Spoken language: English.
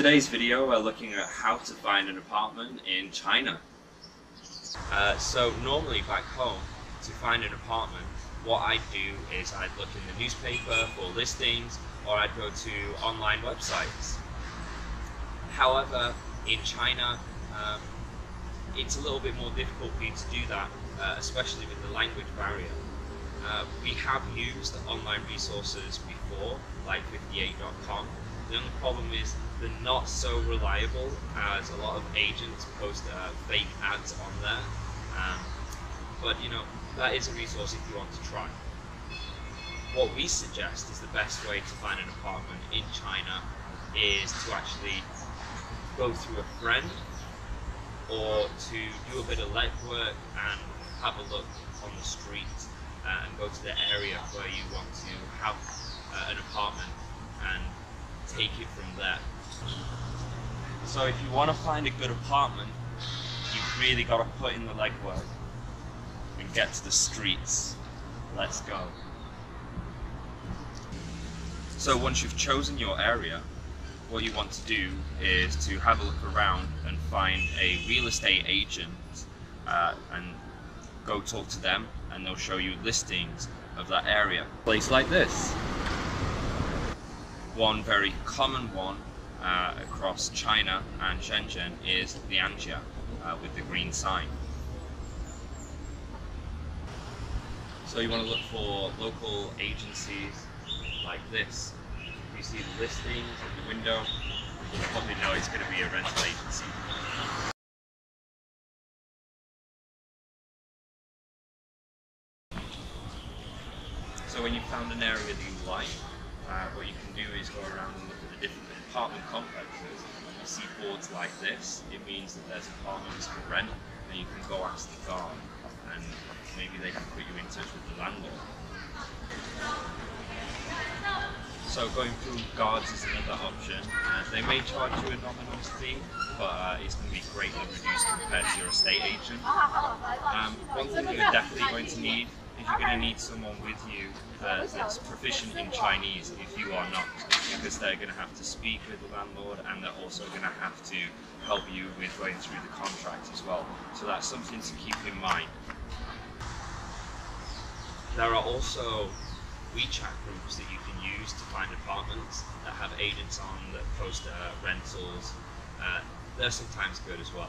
today's video we're looking at how to find an apartment in China. Uh, so normally back home to find an apartment what I'd do is I'd look in the newspaper for listings or I'd go to online websites. However in China um, it's a little bit more difficult for you to do that uh, especially with the language barrier. Uh, we have used online resources before like 58.com the only problem is they're not so reliable as a lot of agents post uh, fake ads on there. Um, but you know, that is a resource if you want to try. What we suggest is the best way to find an apartment in China is to actually go through a friend or to do a bit of legwork and have a look on the street uh, and go to the area where you want to have uh, an apartment and take it from there. So if you want to find a good apartment, you've really got to put in the legwork and get to the streets. Let's go. So once you've chosen your area, what you want to do is to have a look around and find a real estate agent uh, and go talk to them and they'll show you listings of that area. Place like this one very common one uh, across China and Shenzhen is Lianjia uh, with the green sign. So you want to look for local agencies like this. If you see the listings in the window, you probably know it's going to be a rental agency. So when you found an area that you like, uh, what you can do is go around and look at the different apartment complexes. You see boards like this, it means that there's apartments for rent, and you can go ask the guard, and maybe they can put you in touch with the landlord. So going through guards is another option. Uh, they may charge you a nominal fee, but uh, it's going to be greatly reduced compared to your estate agent. Um, one thing you're definitely going to need is you're going to need someone with you uh, that's proficient in Chinese if you are not, because they're going to have to speak with the landlord and they're also going to have to help you with going through the contract as well. So that's something to keep in mind. There are also WeChat groups that you can use to find apartments that have agents on that post uh, rentals. Uh, they're sometimes good as well.